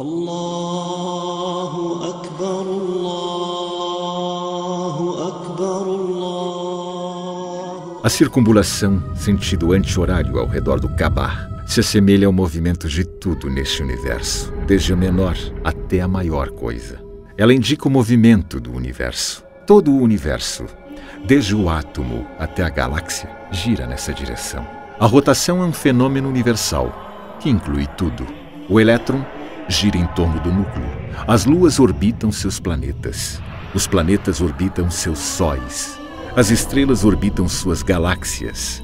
الله أكبر الله أكبر الله A circunbulação, sentido anti-horário ao redor do Kaaba, se assemelha ao movimento de tudo neste universo, desde a menor até a maior coisa. Ela indica o movimento do universo. Todo o universo, desde o átomo até a galáxia, gira nessa direção. A rotação é um fenômeno universal que inclui tudo. O elétron gira em torno do núcleo. As luas orbitam seus planetas. Os planetas orbitam seus sóis. As estrelas orbitam suas galáxias.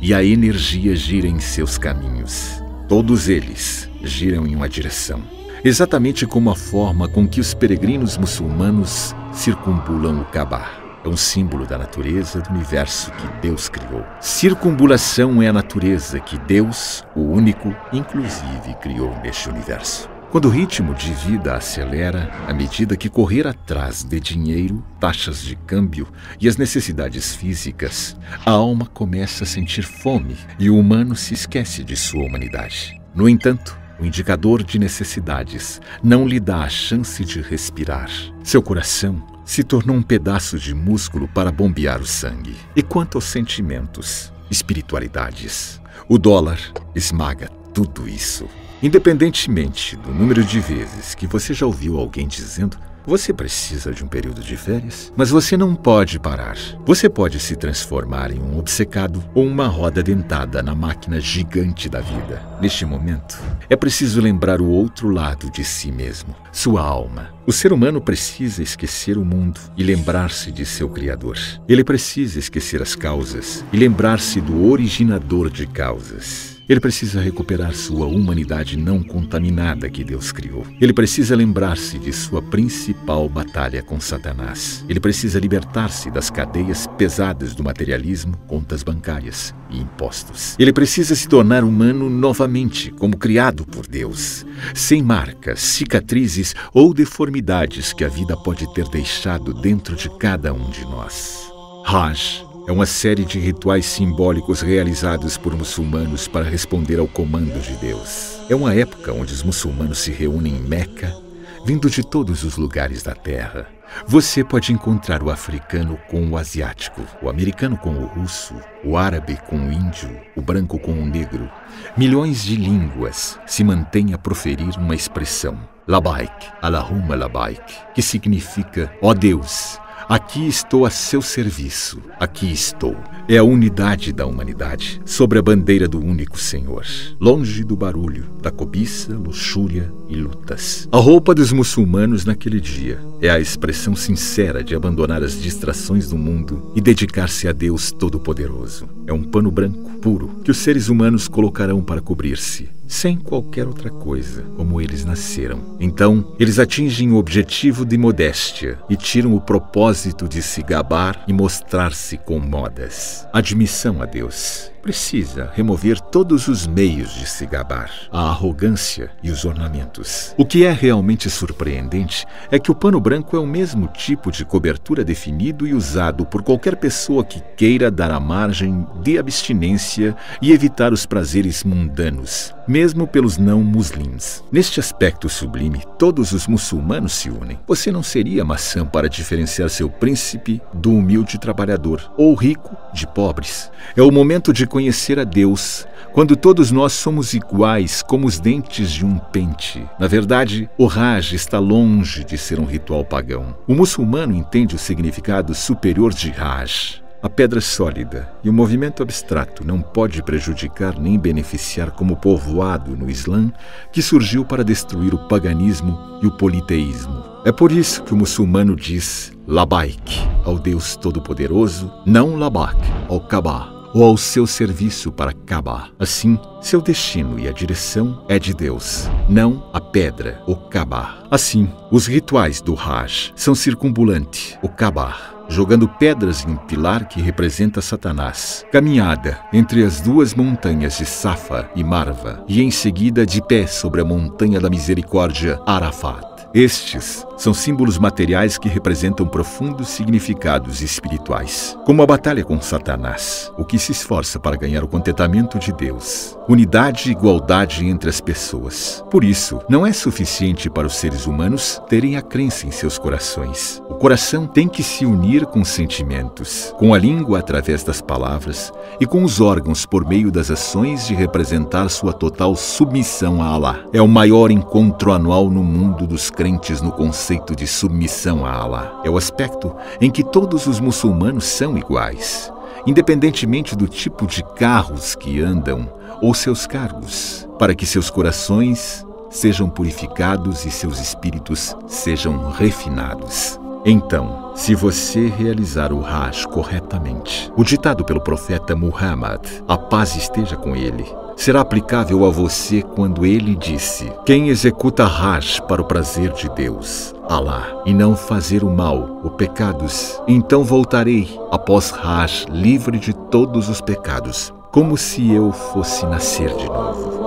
E a energia gira em seus caminhos. Todos eles giram em uma direção. Exatamente como a forma com que os peregrinos muçulmanos circumbulam o Kaaba. É um símbolo da natureza do universo que Deus criou. Circumbulação é a natureza que Deus, o único, inclusive, criou neste universo. Quando o ritmo de vida acelera, à medida que correr atrás de dinheiro, taxas de câmbio e as necessidades físicas, a alma começa a sentir fome e o humano se esquece de sua humanidade. No entanto, o indicador de necessidades não lhe dá a chance de respirar. Seu coração se tornou um pedaço de músculo para bombear o sangue. E quanto aos sentimentos, espiritualidades, o dólar esmaga tudo isso. Independentemente do número de vezes que você já ouviu alguém dizendo você precisa de um período de férias, mas você não pode parar. Você pode se transformar em um obcecado ou uma roda dentada na máquina gigante da vida. Neste momento, é preciso lembrar o outro lado de si mesmo, sua alma. O ser humano precisa esquecer o mundo e lembrar-se de seu Criador. Ele precisa esquecer as causas e lembrar-se do originador de causas. Ele precisa recuperar sua humanidade não contaminada que Deus criou. Ele precisa lembrar-se de sua principal batalha com Satanás. Ele precisa libertar-se das cadeias pesadas do materialismo, contas bancárias e impostos. Ele precisa se tornar humano novamente, como criado por Deus, sem marcas, cicatrizes ou deformidades que a vida pode ter deixado dentro de cada um de nós. Raj é uma série de rituais simbólicos realizados por muçulmanos para responder ao comando de Deus. É uma época onde os muçulmanos se reúnem em Meca, vindo de todos os lugares da Terra. Você pode encontrar o africano com o asiático, o americano com o russo, o árabe com o índio, o branco com o negro. Milhões de línguas se mantêm a proferir uma expressão, Labaik, Allahumma Labaik, que significa, ó oh Deus, Aqui estou a seu serviço. Aqui estou. É a unidade da humanidade, sobre a bandeira do único Senhor, longe do barulho, da cobiça, luxúria e lutas. A roupa dos muçulmanos naquele dia é a expressão sincera de abandonar as distrações do mundo e dedicar-se a Deus Todo-Poderoso. É um pano branco, puro, que os seres humanos colocarão para cobrir-se sem qualquer outra coisa, como eles nasceram. Então, eles atingem o objetivo de modéstia e tiram o propósito de se gabar e mostrar-se com modas. Admissão a Deus precisa remover todos os meios de se gabar, a arrogância e os ornamentos. O que é realmente surpreendente é que o pano branco é o mesmo tipo de cobertura definido e usado por qualquer pessoa que queira dar a margem de abstinência e evitar os prazeres mundanos, mesmo pelos não muslims. Neste aspecto sublime, todos os muçulmanos se unem. Você não seria maçã para diferenciar seu príncipe do humilde trabalhador ou rico de pobres. É o momento de conhecer a Deus, quando todos nós somos iguais como os dentes de um pente. Na verdade, o Raj está longe de ser um ritual pagão. O muçulmano entende o significado superior de Raj. A pedra sólida e o movimento abstrato não pode prejudicar nem beneficiar como povoado no Islã que surgiu para destruir o paganismo e o politeísmo. É por isso que o muçulmano diz Labaik ao Deus Todo-Poderoso, não Labak ao Kaaba ou ao seu serviço para Kaaba. Assim, seu destino e a direção é de Deus, não a pedra, o Kaaba. Assim, os rituais do Hajj são circumbulante, o Kaaba, jogando pedras em um pilar que representa Satanás, caminhada entre as duas montanhas de Safa e Marva, e em seguida de pé sobre a montanha da misericórdia Arafat. Estes são símbolos materiais que representam profundos significados espirituais, como a batalha com Satanás, o que se esforça para ganhar o contentamento de Deus, unidade e igualdade entre as pessoas. Por isso, não é suficiente para os seres humanos terem a crença em seus corações. O coração tem que se unir com os sentimentos, com a língua através das palavras e com os órgãos por meio das ações de representar sua total submissão a Allah. É o maior encontro anual no mundo dos crentes no conceito de submissão a Allah. É o aspecto em que todos os muçulmanos são iguais, independentemente do tipo de carros que andam ou seus cargos, para que seus corações sejam purificados e seus espíritos sejam refinados. Então, se você realizar o Hajj corretamente, o ditado pelo profeta Muhammad, a paz esteja com ele, será aplicável a você quando ele disse: Quem executa Hajj para o prazer de Deus, Alá e não fazer o mal, o pecados. Então voltarei após Raj, livre de todos os pecados, como se eu fosse nascer de novo.